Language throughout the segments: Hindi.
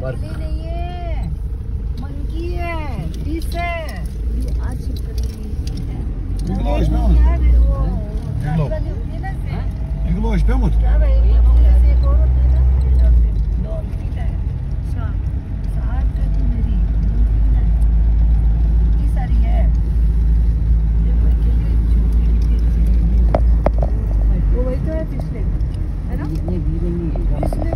बर्फ़ नहीं है मंकी है डिस है ये आज English biliyor musun? English biliyor musun? पिछले है ना ये भी नहीं है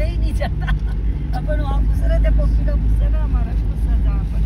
lei nici asta. Apoi nu, am pusără de popilă, pusără amară și pusără de apă.